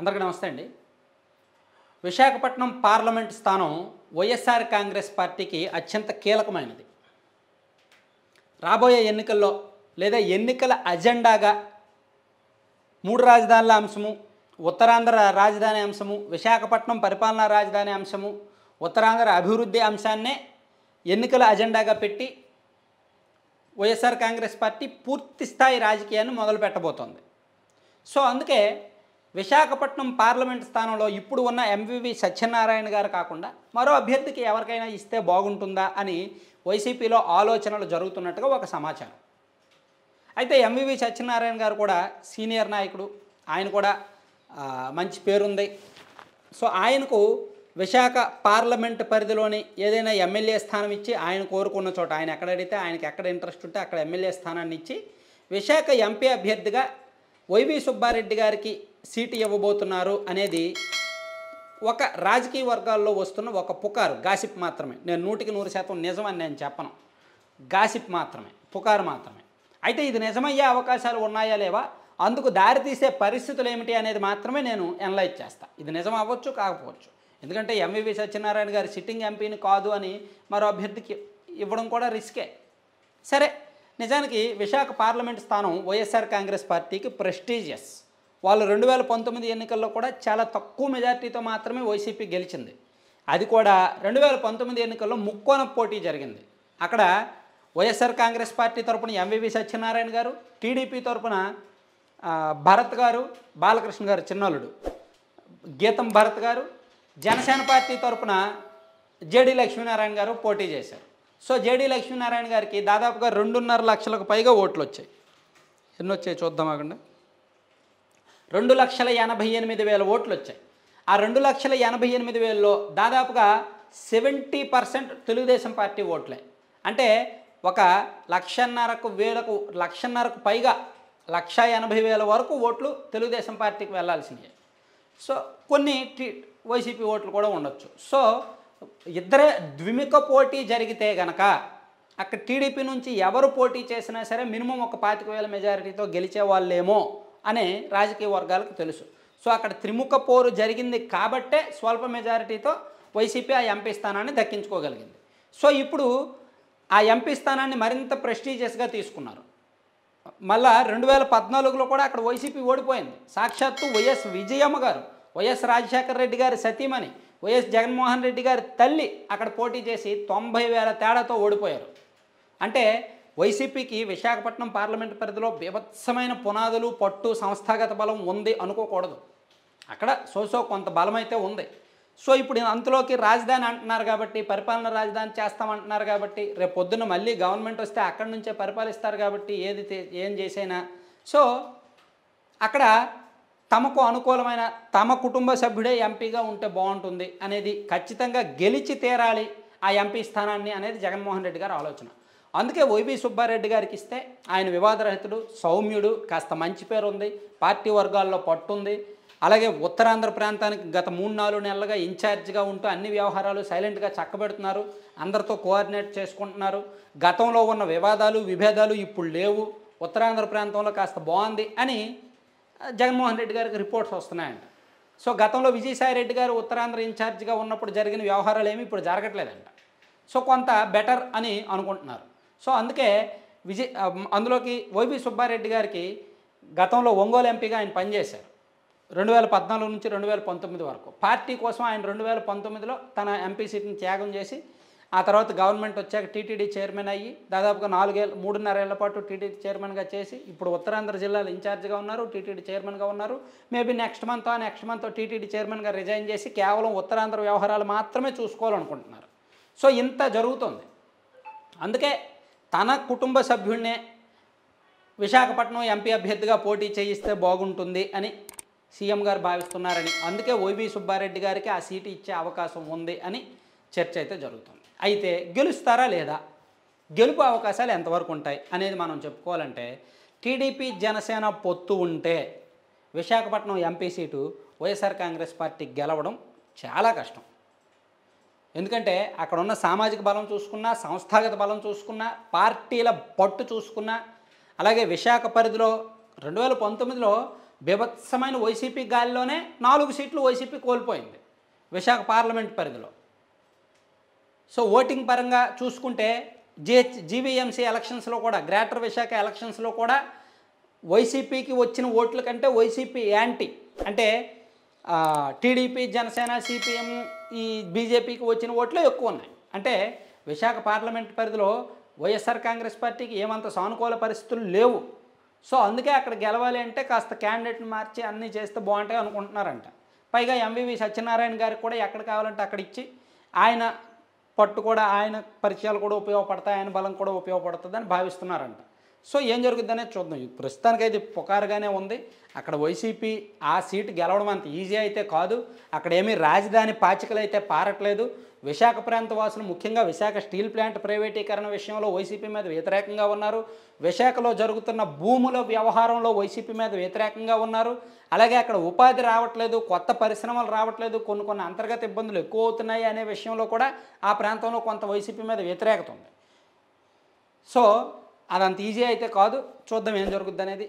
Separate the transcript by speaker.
Speaker 1: అందరికీ నమస్తే అండి. విశాఖపట్నం పార్లమెంట్ స్థానం వైఎస్ఆర్ కాంగ్రెస్ పార్టీకి అత్యంత కీలకమైనది. రాబోయే ఎన్నికల్లో లేదా ఎన్నికల అజెండాగా మూడు రాజధానుల అంశము ఉత్తరాంధ్ర రాజధాని అంశము విశాఖపట్నం పరిపాలనా రాజధాని అంశము ఉత్తరాంధ్ర అభివృద్ధి అంశాన్నే ఎన్నికల అజెండాగా పెట్టి వైఎస్ఆర్ కాంగ్రెస్ పార్టీ పూర్తి స్థాయి రాజకీయాన్ని మొదలు పెట్టబోతోంది సో అందుకే విశాఖపట్నం పార్లమెంట్ స్థానంలో ఇప్పుడు ఉన్న ఎంవివి సత్యనారాయణ గారు కాకుండా మరో అభ్యర్థికి ఎవరికైనా ఇస్తే బాగుంటుందా అని వైసీపీలో ఆలోచనలు జరుగుతున్నట్టుగా ఒక సమాచారం. అయితే ఎంవివి సత్యనారాయణ గారు కూడా సీనియర్ నాయకుడు. ఆయన కూడా మంచి పేరుంది. సో ఆయనకు విశాఖ పార్లమెంట్ పరిధిలోని ఏదైనా ఎమ్మెల్యే స్థానం ఇచ్చి ఆయన కోరుకున్న చోట ఆయన ఎక్కడ అడిగితే ఆయనకి ఎక్కడ ఇంట్రెస్ట్ ఉంటే అక్కడ ఎమ్మెల్యే స్థానాన్ని ఇచ్చి విశాఖ ఎంపీ అభ్యర్థిగా వైవి సుబ్బారెడ్డి గారికి సీటు ఇవ్వబోతున్నారు అనేది ఒక రాజకీయ వర్గాల్లో వస్తున్న ఒక పుకారు గాసిప్ మాత్రమే. నేను నూటికి నూరు శాతం నిజమని నేను చెప్పను. గాసిప్ మాత్రమే పుకారు మాత్రమే. అయితే ఇది నిజమయ్యే అవకాశాలు ఉన్నాయా లేవా? అందుకు దారితీసే పరిస్థితులు ఏమిటి అనేది మాత్రమే నేను ఎనలైజ్ చేస్తా. ఇది నిజం అవ్వచ్చు కాకపోవచ్చు. ఎందుకంటే ఎంవివి సత్యనారాయణ గారి సిట్టింగ్ ఎంపీని కాదు అని మరో అభ్యర్థికి ఇవ్వడం కూడా రిస్కే సరే నిజానికి విశాఖ పార్లమెంట్ స్థానం వైఎస్ఆర్ కాంగ్రెస్ పార్టీకి ప్రెస్టీజియస్. వాళ్ళు రెండు వేల పంతొమ్మిది ఎన్నికల్లో కూడా చాలా తక్కువ మెజార్టీతో మాత్రమే వైసీపీ గెలిచింది. అది కూడా రెండు వేల పంతొమ్మిది ఎన్నికల్లో ముక్కోన పోటీ జరిగింది. అక్కడ వైఎస్ఆర్ కాంగ్రెస్ పార్టీ తరపున ఎంవివి సత్యనారాయణ గారు టీడీపీ తరపున భరత్ గారు బాలకృష్ణ గారు చిన్నల్లుడు గీతం భరత్ గారు జనసేన పార్టీ తరపున జేడీ లక్ష్మీనారాయణ గారు పోటీ చేశారు. సో జేడీ లక్ష్మీనారాయణ గారికి దాదాపుగా రెండున్నర లక్షలకు పైగా ఓట్లు వచ్చాయి. ఎన్ని వచ్చాయి చూద్దాం అక్కడ రెండు లక్షల ఎనభై ఎనిమిది వేల ఓట్లు వచ్చాయి. ఆ రెండు లక్షల ఎనభై ఎనిమిది వేలలో దాదాపుగా సెవెంటీ పర్సెంట్ తెలుగుదేశం పార్టీ ఓట్లే. అంటే ఒక లక్షన్నరకు వేలకు లక్షన్నరకు పైగా లక్ష ఎనభై వేల వరకు ఓట్లు తెలుగుదేశం పార్టీకి వెళ్ళాల్సిందే. సో కొన్ని వైసీపీ ఓట్లు కూడా ఉండొచ్చు. సో ఇద్దరే ద్విముఖ పోటీ జరిగితే గనక అక్కడ టీడీపీ నుంచి ఎవరు పోటీ చేసినా సరే మినిమం ఒక పాతిక వేల మెజారిటీతో గెలిచే వాళ్ళేమో అనే రాజకీయ వర్గాలకు తెలుసు. సో అక్కడ త్రిముఖ పోరు జరిగింది కాబట్టే స్వల్ప మెజారిటీతో వైసీపీ ఆ ఎంపీ స్థానాన్ని దక్కించుకోగలిగింది. సో ఇప్పుడు ఆ ఎంపీ స్థానాన్ని మరింత ప్రెస్టీజియస్గా తీసుకున్నారు. మళ్ళా రెండు వేల పద్నాలుగులో కూడా అక్కడ వైసీపీ ఓడిపోయింది. సాక్షాత్తు వైఎస్ విజయమ్మ గారు వైఎస్ రాజశేఖర రెడ్డి గారి సతీమణి వైఎస్ జగన్మోహన్ రెడ్డి గారి తల్లి అక్కడ పోటీ చేసి తొంభై వేల తేడాతో ఓడిపోయారు. అంటే వైసీపీకి విశాఖపట్నం పార్లమెంట్ పరిధిలో బీభత్సమైన పునాదులు పట్టు సంస్థాగత బలం ఉంది అనుకోకూడదు. అక్కడ సోసో కొంత బలం అయితే ఉంది. సో ఇప్పుడు అంతలోకి రాజధాని అంటున్నారు కాబట్టి పరిపాలన రాజధాని చేస్తామంటున్నారు కాబట్టి రేపు పొద్దున్న మళ్ళీ గవర్నమెంట్ వస్తే అక్కడి నుంచే పరిపాలిస్తారు కాబట్టి ఏది ఏం చేసైనా. సో అక్కడ తమకు అనుకూలమైన తమ కుటుంబ సభ్యుడే ఎంపీగా ఉంటే బాగుంటుంది అనేది ఖచ్చితంగా గెలిచి తీరాలి ఆ ఎంపీ స్థానాన్ని అనేది జగన్మోహన్ రెడ్డి గారి ఆలోచన. అందుకే వైవి సుబ్బారెడ్డి గారికి ఇస్తే ఆయన వివాదరహితుడు సౌమ్యుడు కాస్త మంచి పేరు ఉంది పార్టీ వర్గాల్లో పట్టుంది. అలాగే ఉత్తరాంధ్ర ప్రాంతానికి గత మూడు నాలుగు నెలలుగా ఇన్ఛార్జిగా ఉంటూ అన్ని వ్యవహారాలు సైలెంట్గా చక్కబెడుతున్నారు. అందరితో కోఆర్డినేట్ చేసుకుంటున్నారు. గతంలో ఉన్న వివాదాలు విభేదాలు ఇప్పుడు లేవు. ఉత్తరాంధ్ర ప్రాంతంలో కాస్త బాగుంది అని జగన్మోహన్ రెడ్డి గారికి రిపోర్ట్స్ వస్తున్నాయంట. సో గతంలో విజయసాయి రెడ్డి గారు ఉత్తరాంధ్ర ఇన్ఛార్జిగా ఉన్నప్పుడు జరిగిన వ్యవహారాలు ఏమి ఇప్పుడు జరగట్లేదంట. సో కొంత బెటర్ అని అనుకుంటున్నారు. సో అందుకే విజయ్ అందులోకి వైవి సుబ్బారెడ్డి గారికి గతంలో ఒంగోలు ఎంపీగా ఆయన పనిచేశారు. రెండు వేల పద్నాలుగు నుంచి రెండు వేల పంతొమ్మిది వరకు. పార్టీ కోసం ఆయన రెండు వేల పంతొమ్మిదిలో తన ఎంపీ సీట్ని త్యాగం చేసి ఆ తర్వాత గవర్నమెంట్ వచ్చాక టీటీడీ చైర్మన్ అయ్యి దాదాపుగా నాలుగేళ్ళ మూడున్నరేళ్ళ పాటు టీటీడీ చైర్మన్గా చేసి ఇప్పుడు ఉత్తరాంధ్ర జిల్లాలో ఇన్ఛార్జ్గా ఉన్నారు టీటీడీ చైర్మన్గా ఉన్నారు. Maybe next month next month TTD చైర్మన్గా రిజైన్ చేసి కేవలం ఉత్తరాంధ్ర వ్యవహారాలు మాత్రమే చూసుకోవాలనుకుంటున్నారు. సో ఇంత జరుగుతుంది. అందుకే తన కుటుంబ సభ్యుడినే విశాఖపట్నం ఎంపీ అభ్యర్థిగా పోటీ చేయిస్తే బాగుంటుంది అని సీఎం గారు భావిస్తున్నారని అందుకే ఓబీ సుబ్బారెడ్డి గారికి ఆ సీటు ఇచ్చే అవకాశం ఉంది అని చర్చ అయితే జరుగుతుంది. అయితే గెలుస్తారా లేదా? గెలుపు అవకాశాలు ఎంతవరకు ఉంటాయి అనేది మనం చెప్పుకోవాలంటే టీడీపీ జనసేన పొత్తు ఉంటే Visakhapatnam MP seat YSR Congress party గెలవడం చాలా కష్టం. ఎందుకంటే అక్కడ ఉన్న సామాజిక బలం చూసుకున్నా సంస్థాగత బలం చూసుకున్నా పార్టీల పట్టు చూసుకున్నా అలాగే విశాఖ పరిధిలో రెండు వేల పంతొమ్మిదిలో బీభత్సమైన వైసీపీ గాలిలోనే నాలుగు సీట్లు వైసీపీ కోల్పోయింది. విశాఖ పార్లమెంట్ పరిధిలో. సో ఓటింగ్ పరంగా చూసుకుంటే జిహెచ్ జీవీఎంసీ ఎలక్షన్స్లో కూడా గ్రేటర్ విశాఖ ఎలక్షన్స్లో కూడా వైసీపీకి వచ్చిన ఓట్ల కంటే వైసీపీ యాంటీ. అంటే టీడీపీ జనసేన సిపిఎం ఈ బీజేపీకి వచ్చిన ఓట్లు ఎక్కువ ఉన్నాయి. అంటే విశాఖ పార్లమెంట్ పరిధిలో వైఎస్ఆర్ కాంగ్రెస్ పార్టీకి ఏమంత సానుకూల పరిస్థితులు లేవు. సో అందుకే అక్కడ గెలవాలి అంటే కాస్త క్యాండిడేట్ని మార్చి అన్నీ చేస్తే బాగుంటాయి అనుకుంటున్నారంట. పైగా ఎంవివి సత్యనారాయణ గారికి కూడా ఎక్కడ కావాలంటే అక్కడ ఇచ్చి ఆయన పట్టు కూడా ఆయన పరిచయాలు కూడా ఉపయోగపడతాయి ఆయన బలం కూడా ఉపయోగపడుతుందని భావిస్తున్నారంట. సో ఏం జరుగుతుందనే చూద్దాం. ప్రస్తుతానికి ప్రస్తుతానికైతే పుకారుగానే ఉంది. అక్కడ వైసీపీ ఆ సీటు గెలవడం అంత ఈజీ అయితే కాదు. అక్కడ ఏమీ రాజధాని పాచికలు అయితే పారట్లేదు. విశాఖ ప్రాంత వాసులు ముఖ్యంగా విశాఖ స్టీల్ ప్లాంట్ ప్రైవేటీకరణ విషయంలో వైసీపీ మీద వ్యతిరేకంగా ఉన్నారు. విశాఖలో జరుగుతున్న భూముల వ్యవహారంలో వైసీపీ మీద వ్యతిరేకంగా ఉన్నారు. అలాగే అక్కడ ఉపాధి రావట్లేదు కొత్త పరిశ్రమలు రావట్లేదు కొన్ని కొన్ని అంతర్గత ఇబ్బందులు ఎక్కువ అవుతున్నాయి అనే విషయంలో కూడా ఆ ప్రాంతంలో కొంత వైసీపీ మీద వ్యతిరేకత ఉంది. సో అదంత ఈజీ అయితే కాదు చూద్దాం ఏం జరుగుద్ది అనేది